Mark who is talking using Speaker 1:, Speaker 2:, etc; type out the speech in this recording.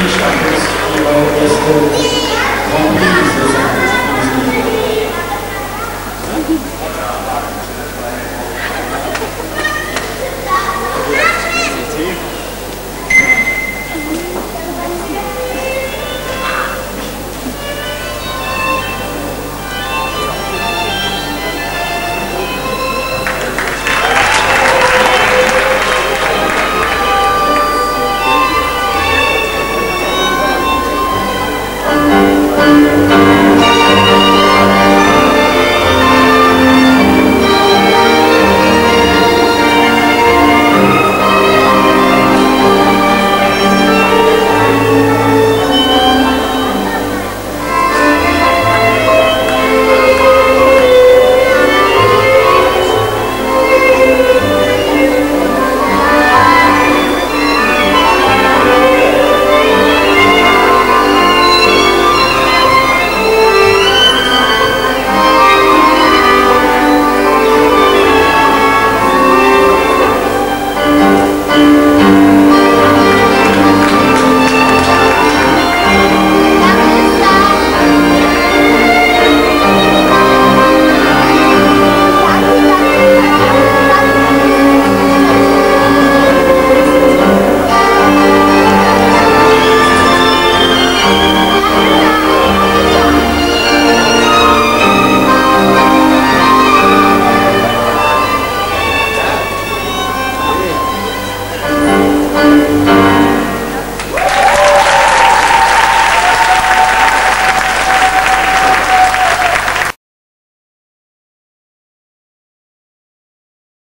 Speaker 1: Krishna, this, you know, this whole